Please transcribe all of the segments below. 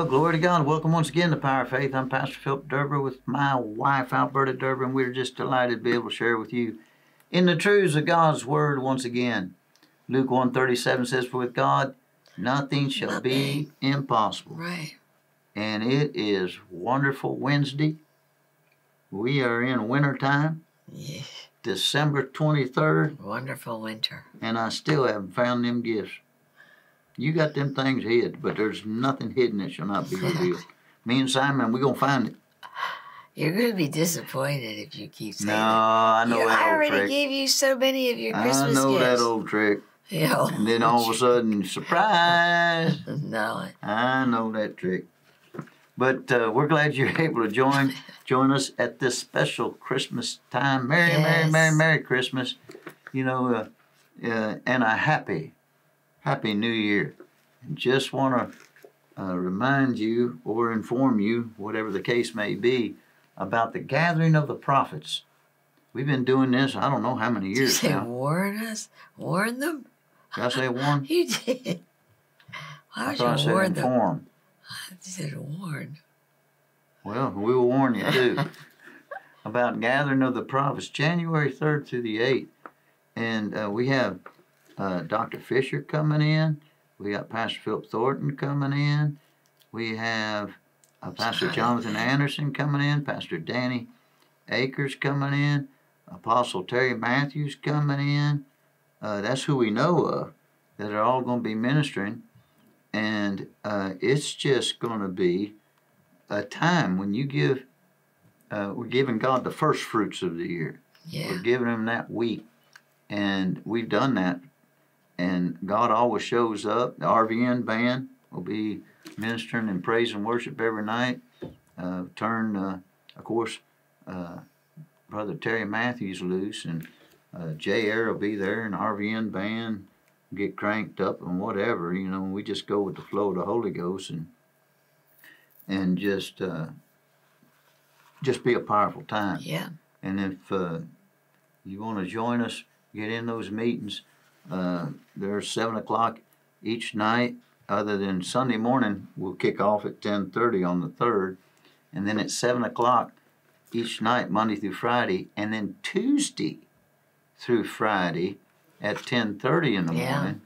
Well, glory to God. Welcome once again to Power of Faith. I'm Pastor Philip Derber with my wife, Alberta Derber, and we're just delighted to be able to share with you in the truths of God's Word once again. Luke 137 says, For with God nothing shall be impossible. Right. And it is wonderful Wednesday. We are in winter time, Yeah. December 23rd, Wonderful winter. and I still haven't found them gifts. You got them things hid, but there's nothing hidden that shall not be revealed. Me and Simon, we're going to find it. You're going to be disappointed if you keep saying No, that. I know You- that I already trick. gave you so many of your Christmas. I Christmas know that old trick. Yeah. And then all of a sudden, surprise! no. I know that trick. But uh, we're glad you're able to join join us at this special Christmas time. Merry, Merry, Yes. Merry, Merry Christmas. You know, uh, uh, and a happy, happy New Year. And just want to uh, remind you or inform you, whatever the case may be, about the gathering of the prophets. We've been doing this, I don't know how many Did you years say now. warn us? Warn them? Did I say warn? You did. Why I would thought I you said warn them? inform. You said warn. Well, we will warn you too about gathering of the prophets, January third through the eighth, and uh, we have uh, Dr. Fisher coming in. We got Pastor Philip Thornton coming in. We have uh, Pastor Jonathan. Anderson coming in. Pastor Danny Akers coming in. Apostle Terry Matthews coming in. Uh, that's who we know of that are all going to be ministering, and uh, it's just going to be a time when you give, uh, we're giving God the first fruits of the year. Yeah. We're giving Him that week, and we've done that. And God always shows up. The RVN band will be ministering in praise and worship every night. Uh, turn, uh, of course, uh, Brother Terry Matthews loose, and uh, Jay Air will be there, and RVN band get cranked up and whatever. You know, we just go with the flow of the Holy Ghost and and just uh, just be a powerful time. Yeah. And if uh, you want to join us, get in those meetings. Uh, they're seven o'clock each night. Other than Sunday morning, we'll kick off at ten thirty on the third, and then at seven o'clock each night, Monday through Friday, and then Tuesday through Friday at ten thirty in the Yeah. morning.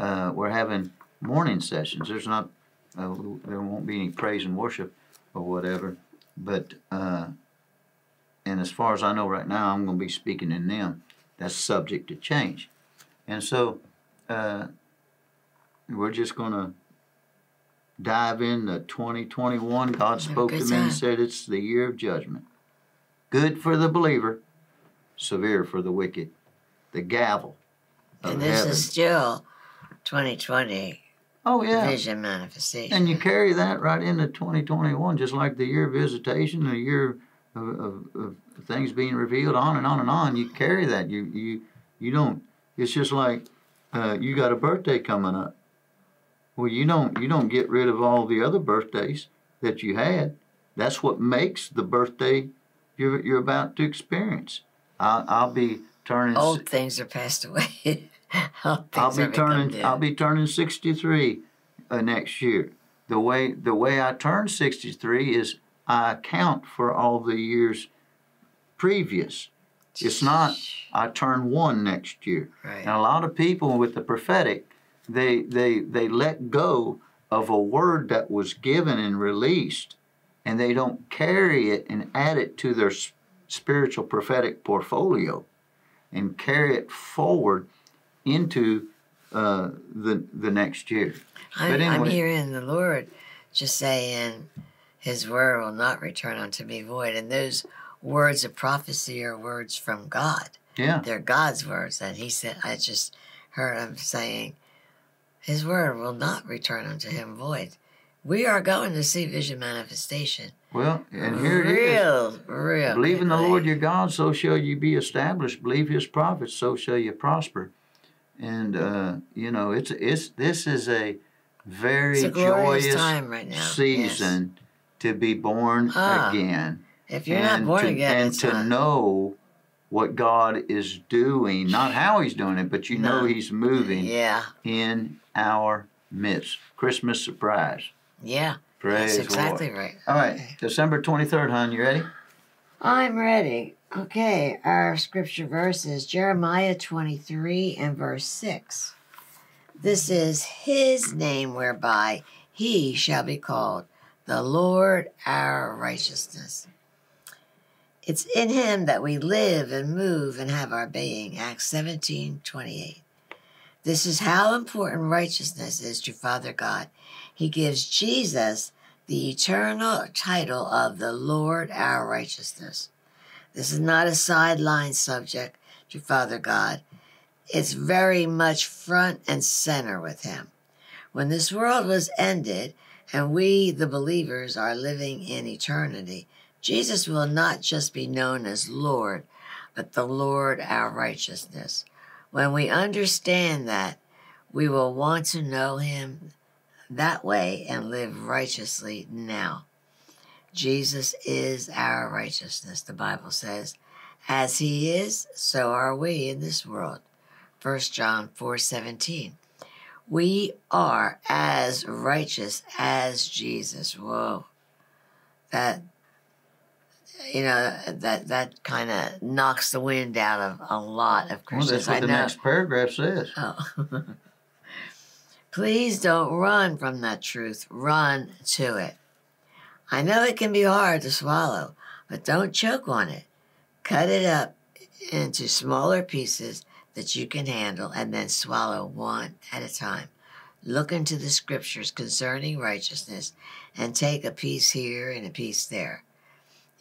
Uh, we're having morning sessions. There's not, uh, there won't be any praise and worship or whatever, but. Uh, and as far as I know right now, I'm going to be speaking in them. That's subject to change. And so uh, we're just going to dive into 2021. God spoke to me and said it's the year of judgment. Good for the believer, severe for the wicked. The gavel of And this heaven. is still 2020 oh, yeah. vision manifestation. And you carry that right into 2021, just like the year of visitation, the year of, of, of things being revealed, on and on and on. You carry that. You you you don't. It's just like uh, you got a birthday coming up. Well, you don't you don't get rid of all the other birthdays that you had. That's what makes the birthday you're you're about to experience. I'll, I'll be turning. Old things are passed away. I'll be turning. I'll be turning sixty three uh, next year. The way the way I turn sixty three is I account for all the years previous. It's not I turn one next year. Right. And a lot of people with the prophetic, they they they let go of a word that was given and released, and they don't carry it and add it to their spiritual prophetic portfolio, and carry it forward into uh, the the next year. I'm, But I'm hearing the Lord just saying, His word will not return unto me void. And those words of prophecy are words from God. Yeah, They're God's words. And He said, I just heard Him saying, His word will not return unto Him void. We are going to see vision manifestation. well, and here it is. real, real. Believe in the Lord your God, so shall you be established. Believe His prophets, so shall you prosper. And uh, you know, it's it's this is a very a joyous time right now. yes. season to be born Ah, again. If you're and not born to, again, and it's to not. know what God is doing, not how He's doing it, but you know He's moving Yeah, in our midst. Christmas surprise. yeah. Praise That's the Lord. exactly right. All right, Okay. December 23rd, hon, you ready? I'm ready. Okay, our scripture verse is Jeremiah 23 and verse 6. This is his name whereby he shall be called the Lord our righteousness. It's in him that we live and move and have our being. Acts 17 28. This is how important righteousness is to Father God. He gives Jesus the eternal title of the Lord our righteousness. This is not a sideline subject to Father God. It's very much front and center with Him. When this world was ended and we, the believers, are living in eternity, Jesus will not just be known as Lord, but the Lord our righteousness. When we understand that, we will want to know Him that way and live righteously now. Jesus is our righteousness, the Bible says. As he is, so are we in this world. 1 John 4:17. We are as righteous as Jesus. Whoa. That you know, that that kind of knocks the wind out of a lot of Well, Christians. that's what I the know. next paragraph says. Oh. Please don't run from that truth. Run to it. I know it can be hard to swallow, but don't choke on it. Cut it up into smaller pieces that you can handle and then swallow one at a time. Look into the scriptures concerning righteousness and take a piece here and a piece there.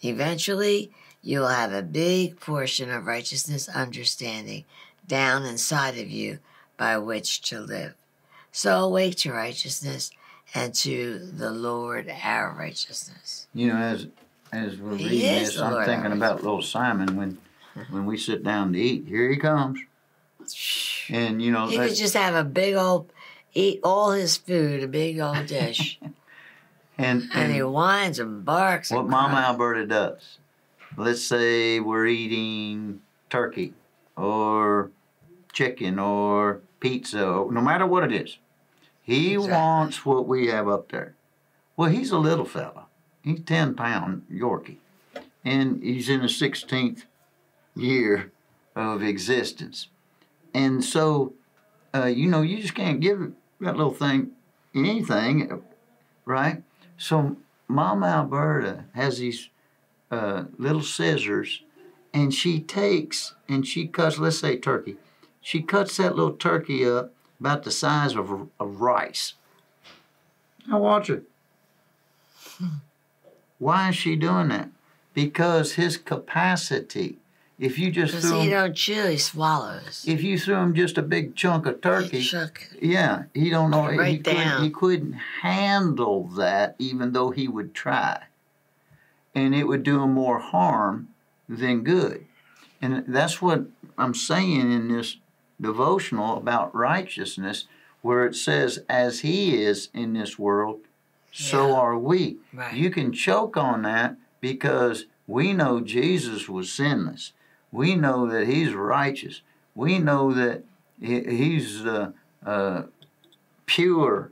Eventually, you will have a big portion of righteousness understanding down inside of you by which to live. So awake to righteousness and to the Lord our righteousness. You know, as as we're reading this, I'm Lord thinking about little Simon when when we sit down to eat. Here he comes, and you know, He could just have a big old, eat all his food, a big old dish, and, and he whines and barks. what and Mama cries. Alberta does. Let's say we're eating turkey or chicken or pizza, no matter what it is. He Exactly. wants what we have up there. Well, he's a little fella. He's ten pound Yorkie, and he's in the sixteenth year of existence, and so uh, you know you just can't give that little thing anything, right? So Mama Alberta has these uh, little scissors, and she takes and she cuts. Let's say turkey. She cuts that little turkey up about the size of, of rice. Now watch it. Why is she doing that? Because his capacity. If you just threw he him, don't chew, he swallows. if you threw him just a big chunk of turkey, yeah, he don't know. he, Right couldn't, he couldn't handle that, even though he would try, and it would do him more harm than good. And that's what I'm saying in this devotional about righteousness, where it says, "As He is in this world, so Yeah. are we." Right. You can choke on that because we know Jesus was sinless. We know that He's righteous. We know that He's uh, uh, pure,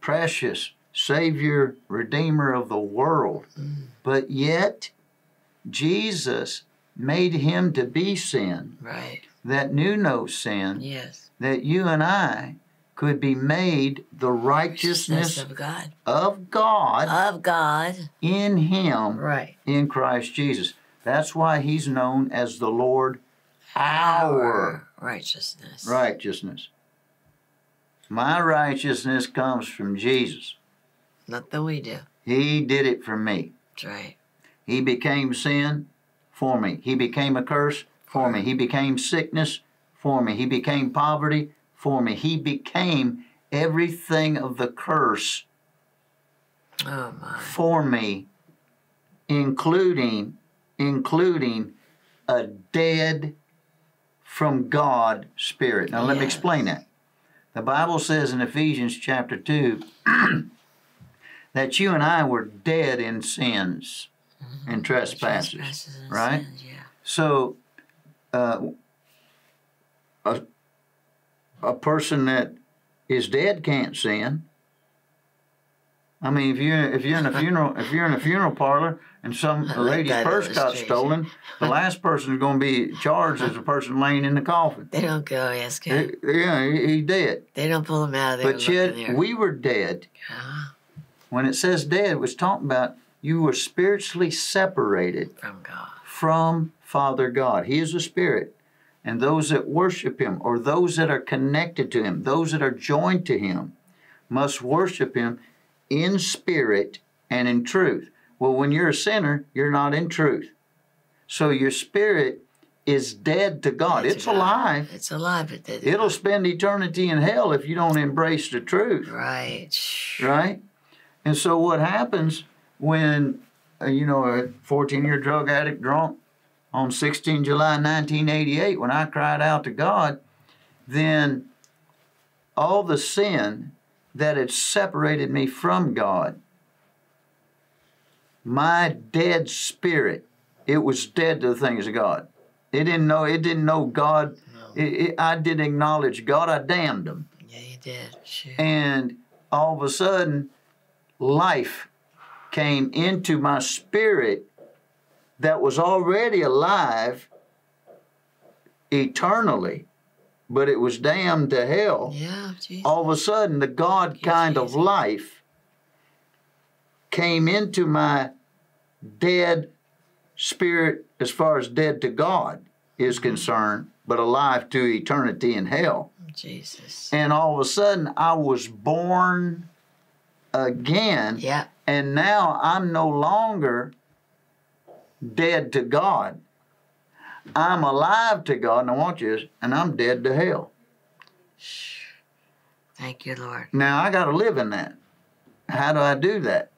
precious Savior, Redeemer of the world. But yet, Jesus made Him to be sin right. that knew no sin, Yes. that you and I could be made the righteousness of God. of God Of God. in Him Right. in Christ Jesus. That's why he's known as the Lord our righteousness. righteousness. My righteousness comes from Jesus. Nothing we do. He did it for me. That's right. He became sin for me. He became a curse for me. He became sickness for me. He became poverty for me. He became everything of the curse Oh for me, including including a dead from God spirit. Now let me explain that. The Bible says in Ephesians chapter 2 that you and I were dead in sins and trespasses. Trespasses and right? sins, yeah. So uh, a, a person that is dead can't sin. I mean, if you're if you're in a funeral if you're in a funeral parlor and some I a like lady's purse got stolen, the last person is going to be charged as the person laying in the coffin. They don't go ask him. He- yeah, he, he dead. They don't pull him out of there. But yet we were dead. When it says dead, it was talking about you were spiritually separated from God. from Father God. He is a spirit. And those that worship him, or those that are connected to him, those that are joined to him, must worship him in spirit and in truth. Well, when you're a sinner, you're not in truth. So your spirit is dead to God. Dead to it's God. alive. It's alive, but they, It'll spend eternity in hell if you don't embrace the truth right. right? And so what happens when uh, you know a 14 year drug addict drunk on 16 July 1988 when I cried out to God, then all the sin that had separated me from God, my dead spirit, it was dead to the things of God. It didn't know. It didn't know God. No. It, it, I didn't acknowledge God. I damned him. Yeah, you did. Sure. And all of a sudden, life came into my spirit that was already alive eternally, but it was damned to hell. yeah, Jesus. All of a sudden, the God kind of life came into my dead spirit as far as dead to God is Mm-hmm. concerned, but alive to eternity in hell. Jesus. And all of a sudden, I was born again, Yeah. and now I'm no longer dead to God. I'm alive to God, and I want you, to- and I'm dead to hell. Thank you, Lord. Now I got to live in that. How do I do that?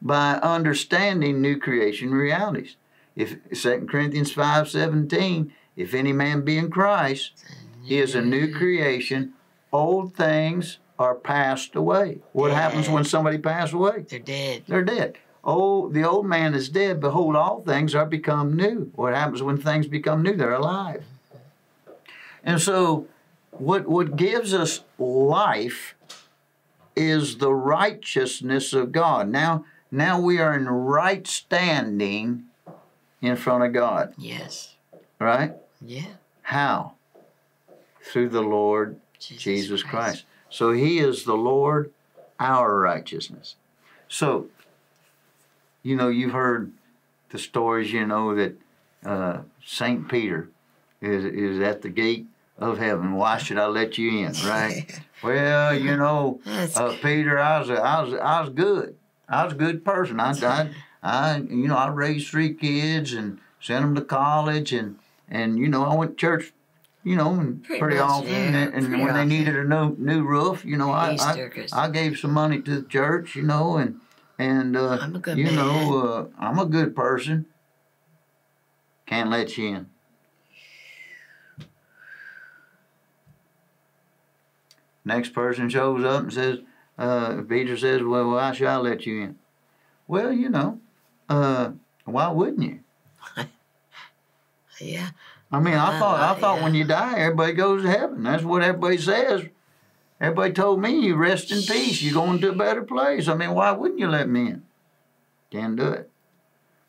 By understanding new creation realities. If 2 Corinthians 5:17, if any man be in Christ, he is a new creation. Old things are passed away. What happens when somebody passes away? They're dead. They're dead. Oh, the old man is dead. Behold, all things are become new. What happens when things become new? They're alive. And so, what what gives us life is the righteousness of God. Now, now we are in right standing in front of God, Yes. right? Yeah. How? Through the Lord Jesus, Jesus Christ. So he is the Lord, our righteousness. So, you know, you've heard the stories, you know, that uh, St. Peter is, is at the gate of heaven. Why should I let you in, right? well, you know, uh, Peter, I was, I was, I was good. I was a good person. I, I, I, you know, I raised three kids and sent them to college, and and you know, I went to church, you know, and Pretty pretty, much, often. yeah, and and pretty when they needed a new new roof, you know, I, I I gave some money to the church, you know, and and uh, I'm a good you man. know, uh, I'm a good person. Can't let you in. Next person shows up and says, uh, Peter says, Well, why should I let you in? Well, you know, uh, why wouldn't you? yeah. I mean, I Uh, thought I thought when you die, everybody goes to heaven. That's what everybody says. Everybody told me you rest in peace. You're going to a better place. I mean, why wouldn't you let me in? Can't do it.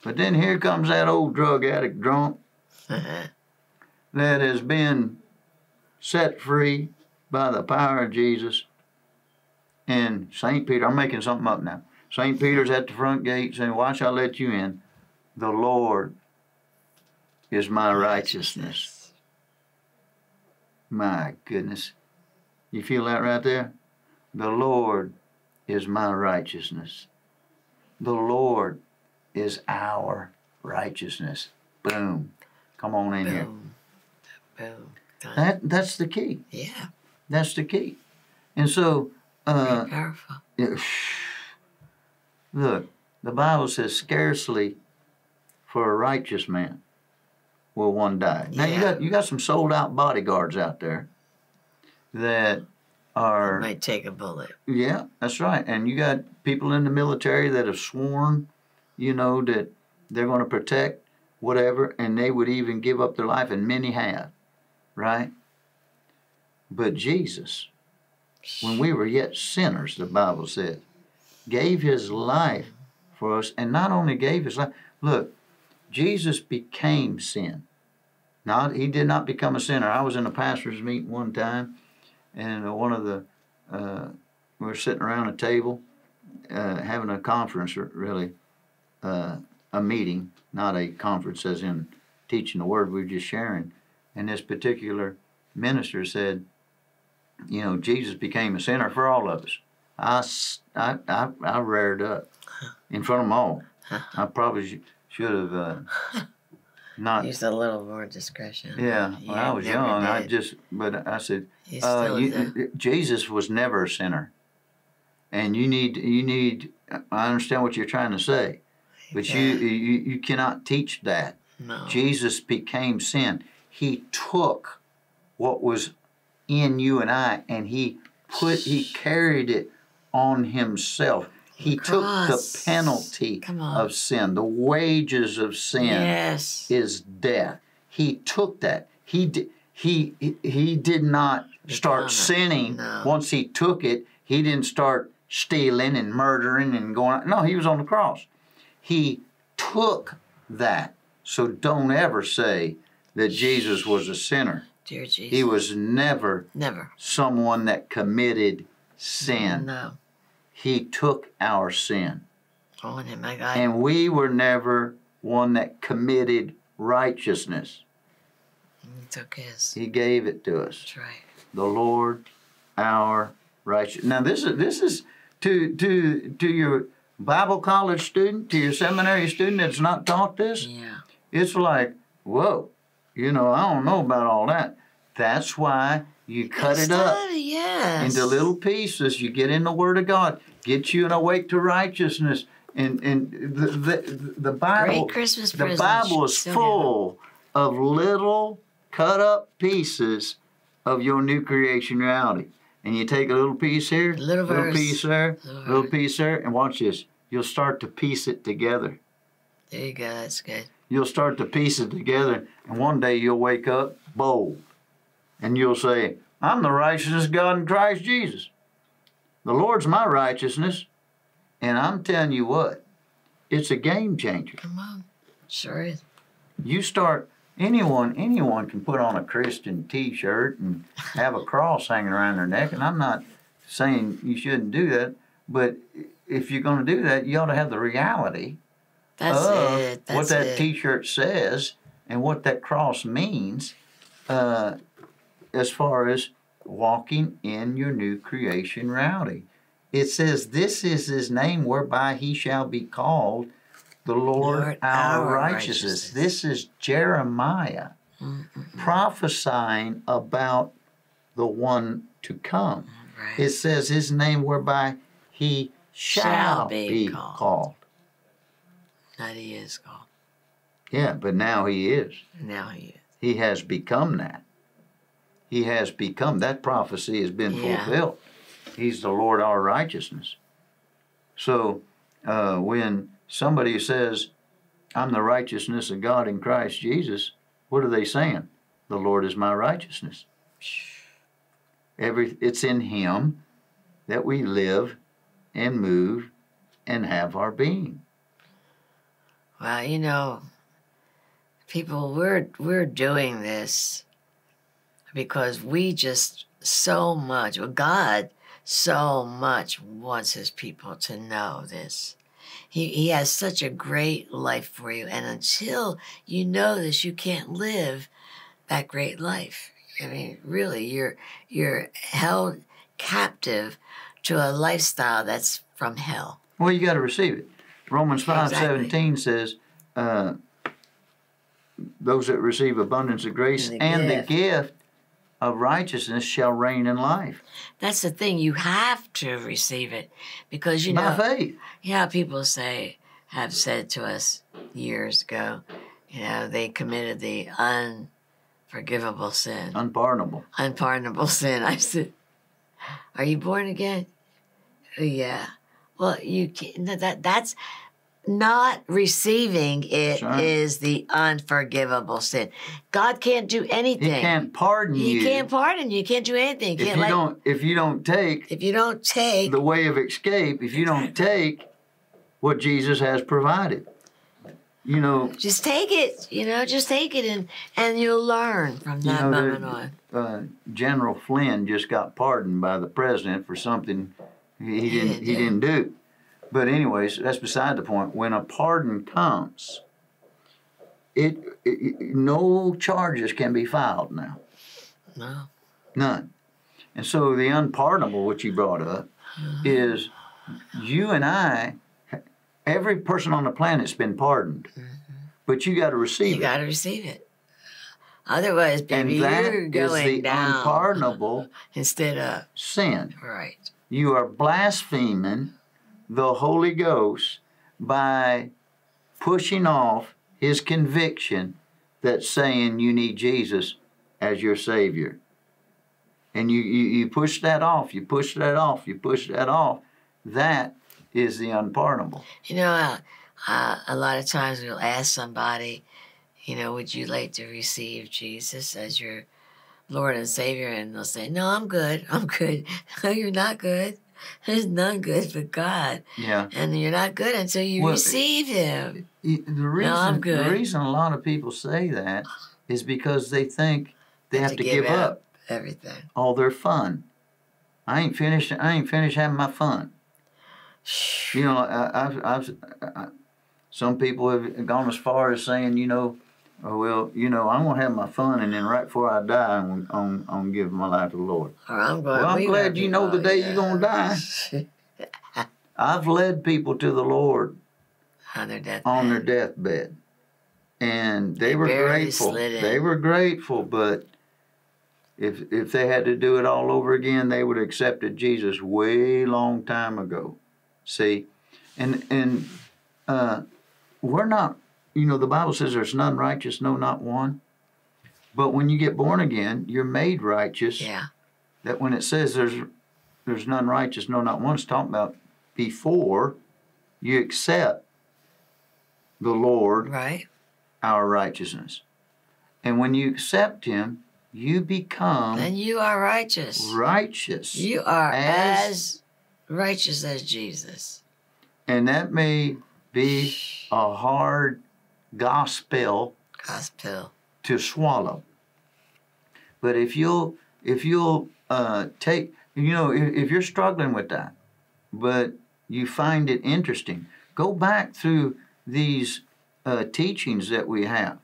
But then here comes that old drug addict drunk that has been set free by the power of Jesus. And St. Peter, I'm making something up now. St. Peter's at the front gate saying, Why shall I let you in? The Lord is my righteousness. My goodness. You feel that right there? The Lord is my righteousness. The Lord is our righteousness. Boom. Come on in here. Boom. Boom. Done. That that's the key. yeah. That's the key. And so uh Very powerful. look, the Bible says scarcely for a righteous man will one die. Now you got you got some sold out bodyguards out there that are Might take a bullet. Yeah, that's right. And you got people in the military that have sworn, you know, that they're going to protect whatever, and they would even give up their life, and many have, right? But Jesus, when we were yet sinners, the Bible said, gave his life for us, and not only gave his life. Look, Jesus became sin. Not he did not become a sinner. I was in a pastor's meeting one time, and uh, one of the uh, we were sitting around a table uh, having a conference, really, uh, a meeting, not a conference as in teaching the word. We were just sharing, and this particular minister said, "You know, Jesus became a sinner for all of us." i i i, I reared up in front of them all. I probably sh- should have uh, not. used a little more discretion. Yeah, when I was young, I just, but I said, uh, you. Jesus was never a sinner, and you need, you need. I understand what you're trying to say, but you, Yeah. you, you cannot teach that. No. Jesus became sin. He took what was in you and I, and he put, he carried it on himself. He took the penalty of sin, the wages of sin Yes. is death. He took that. He di- he he- he did not start sinning No. once he took it. He didn't start stealing and murdering and going. No, he was on the cross. He took that. So don't ever say that Jesus was a sinner. Dear Jesus. He was never Never. someone that committed sin. No. He took our sin. Oh, on him, my God. And we were never one that committed righteousness. he took his. He gave it to us. That's right. The Lord our righteous. Now this is this is to to to your Bible college student, to your seminary student that's not taught this, Yeah. it's like, whoa, you know, I don't know about all that. That's why you cut it up yes. into little pieces. You get in the Word of God, get you an awake to righteousness. And and the the, the Bible Great Christmas the. Bible is full of little cut up pieces of your new creation reality. And you take a little piece here, Little verse. piece there, Little little piece there, and watch this. You'll start to piece it together. There you go. That's good. You'll start to piece it together, and one day you'll wake up bold, and you'll say, "I'm the righteousness of God in Christ Jesus. The Lord's my righteousness." And I'm telling you what, it's a game changer. Come on. Sure is. you start anyone anyone can put on a christian t-shirt and have a cross hanging around their neck and i'm not saying you shouldn't do that but if you're going to do that you ought to have the reality That's of it. That's what that it. t-shirt says and what that cross means uh, as far as walking in your new creation reality it says this is his name whereby he shall be called the lord, Lord, our, our righteousness. righteousness. this is jeremiah Mm-mm. prophesying about the one to come Right. it says his name whereby he shall, Shall be be, called. called That he is called. yeah but now he is Now he is. He has become that. He has become that prophecy has been Yeah. fulfilled. He's the Lord our righteousness. So uh, when somebody says, I'm the righteousness of God in Christ Jesus, what are they saying? The Lord is my righteousness. Every it's in Him that we live and move and have our being. Well, you know, people, we're we're doing this because we just so much. God so much wants His people to know this. He He has such a great life for you, and until you know this, you can't live that great life. I mean, really, you're you're held captive to a lifestyle that's from hell. Well, you got to receive it. Romans five Exactly. seventeen says, uh, "Those that receive abundance of grace And and, the the gift of righteousness shall reign in life That's the thing. You have to receive it because you by know. faith." Yeah, people say have said to us years ago, you know, they committed the unforgivable sin, Unpardonable. unpardonable sin. I said, "Are you born again?" "Oh, Yeah. Well, you can, that that's not receiving it is the unforgivable sin. God can't do anything. He can't pardon He you can't pardon you. You can't do anything. You if you don't if you don't take if you don't take the way of escape. If you don't take what Jesus has provided, you know. just take it, you know, just take it and and you'll learn from You that know, there- moment on. uh, General Flynn just got pardoned by the president for something he, he He didn't he didn't do. But anyways, that's beside the point. When a pardon comes, it, it, no charges can be filed now, No. none. And so the unpardonable, which you brought up, uh-huh. is you and I. Every person on the planet's been pardoned, mm-hmm. but you got to receive. You it. got to receive it. Otherwise, baby, and that you're is going the down unpardonable instead of sin. right. you are blaspheming the Holy Ghost by pushing off his conviction that's saying you need Jesus as your Savior. And you, you, you push that off, you push that off, you push that off. That is the unpardonable. You know, uh, uh, a lot of times we'll ask somebody, you know, would you like to receive Jesus as your Lord and Savior? And they'll say, no, I'm good. I'm good. No, you're not good. There's none good but God. Yeah. And you're not good until you Well, receive Him. The reason, I'm the reason a lot of people say that is because they think they have to, give, up everything. all their fun. I ain't finished. I ain't finished having my fun. You know, I, I've, I've, I, some people have gone as far as saying, you know, oh, well, you know, I'm gonna have my fun, and then right before I die, I'm, I'm, I'm gonna give my life to the Lord. I'm going. Well, I'm glad you know the oh, day you're gonna die. I've led people to the Lord On their death. on their deathbed, and they, They were grateful. They were grateful, but if if they had to do it all over again, they would have accepted Jesus way long time ago. See, and and uh, we're not. You know, the Bible says there's none righteous, no, not one. But when you get born again, you're made righteous. Yeah. That when it says there's there's none righteous, no, not one, it's talking about before you accept the Lord Right. our righteousness. And when you accept him, you become And you are righteous. righteous. You are As- as righteous as Jesus. and that may be a hard gospel Gospel. to swallow. But if you'll if you'll uh, take you know if, if you're struggling with that, but you find it interesting, go back through these uh, teachings that we have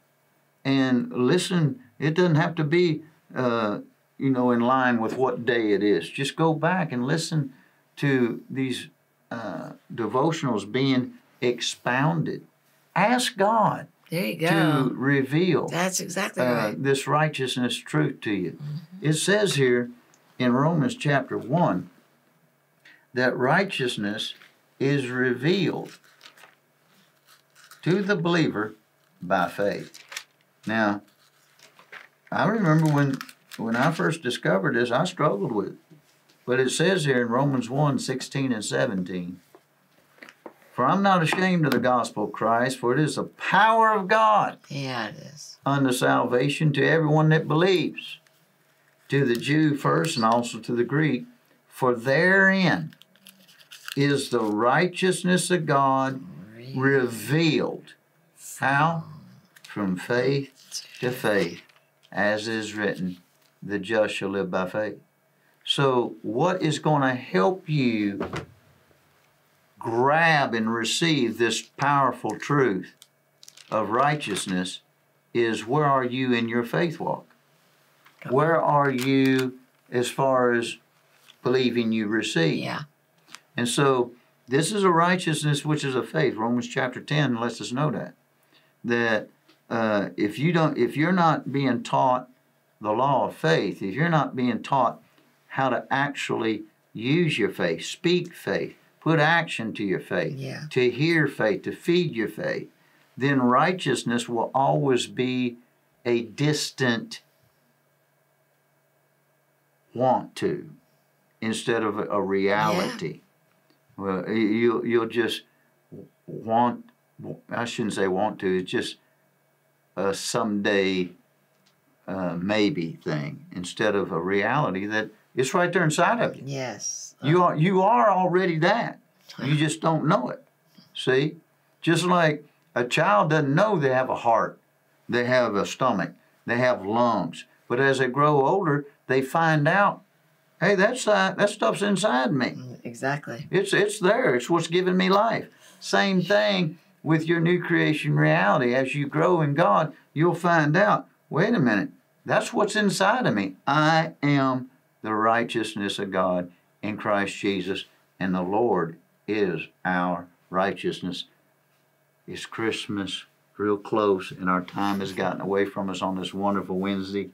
and listen. It doesn't have to be uh, you know in line with what day it is. Just go back and listen to these uh, devotionals being expounded. Ask God There you go. to reveal That's exactly uh, right. this righteousness truth to you. It says here in Romans chapter 1 that righteousness is revealed to the believer by faith. Now, I remember when when I first discovered this, I struggled with it. But it says here in Romans 1 16 and 17 For I'm not ashamed of the gospel of Christ, for it is the power of God Yeah, it is. unto salvation to everyone that believes, to the Jew first and also to the Greek. For therein is the righteousness of God revealed. How? From faith to faith, as is written, the just shall live by faith. So, what is going to help you grab and receive this powerful truth of righteousness is where are you in your faith walk? Where are you as far as believing you receive? Yeah. And so this is a righteousness which is a faith. Romans chapter 10 lets us know that. That uh, if you don't if you're not being taught the law of faith, if you're not being taught how to actually use your faith, speak faith, put action to your faith, Yeah. to hear faith, to feed your faith, then righteousness will always be a distant want to instead of a, a reality. Well, you you'll just want I shouldn't say want to. It's just a someday uh, maybe thing instead of a reality that it's right there inside of you. Yes. You are you are already that. You just don't know it. See, just like a child doesn't know they have a heart, they have a stomach, they have lungs. But as they grow older, they find out, hey, that's uh, that stuff's inside me. Exactly. It's it's there. It's what's giving me life. Same thing with your new creation reality. As you grow in God, you'll find out, wait a minute, that's what's inside of me. I am the righteousness of God in Christ Jesus, and the Lord is our righteousness. It's Christmas real close, and our time has gotten away from us on this wonderful Wednesday.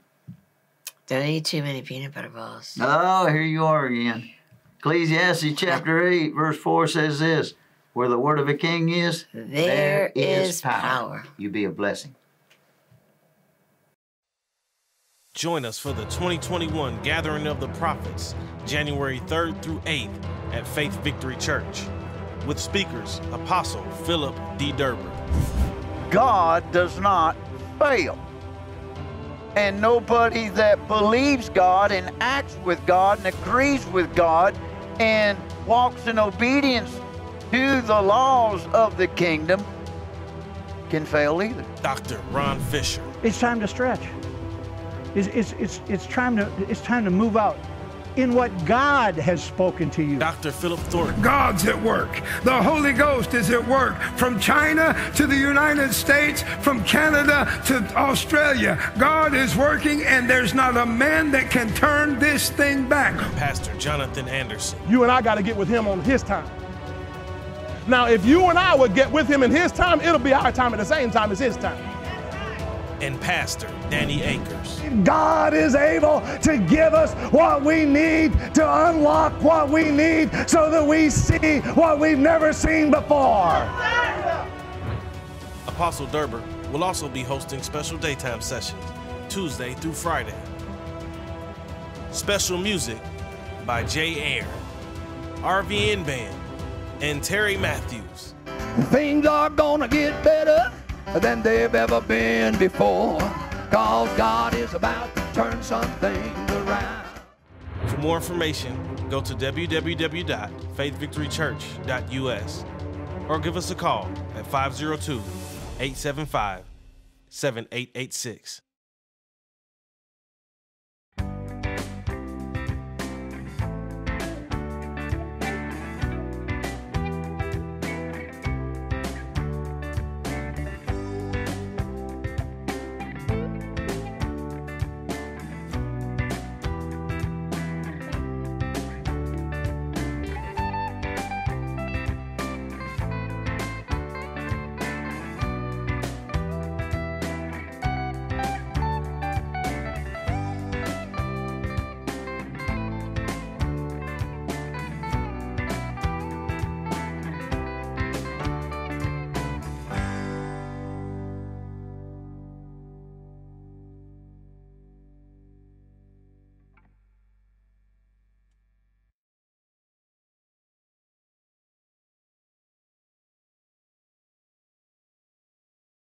Don't eat too many peanut butter balls. Oh, here you are again. Ecclesiastes chapter 8, verse 4 says this Where the word of a king is, there is power. You be a blessing. Join us for the 2021 Gathering of the Prophets, January 3rd through 8th at Faith Victory Church, with speakers Apostle Philip D. Derber. God does not fail. And nobody that believes God and acts with God and agrees with God and walks in obedience to the laws of the kingdom can fail either. Dr. Ron Fisher. It's time to stretch. It's, it's, it's, it's, time to, it's time to move out in what God has spoken to you. Dr. Philip Thornton. God's at work. The Holy Ghost is at work from China to the United States, from Canada to Australia. God is working, and there's not a man that can turn this thing back. Pastor Jonathan Anderson. You and I got to get with him on his time. Now, if you and I would get with him in his time, it'll be our time at the same time as his time. And Pastor Danny Akers. God is able to give us what we need to unlock what we need so that we see what we've never seen before. Apostle Derber will also be hosting special daytime sessions Tuesday through Friday. Special music by Jay Air, RVN Band, and Terry Matthews. Things are gonna get better than they've ever been before. Cause God is about to turn some things around. For more information, go to www.faithvictorychurch.us or give us a call at 502 875 7886.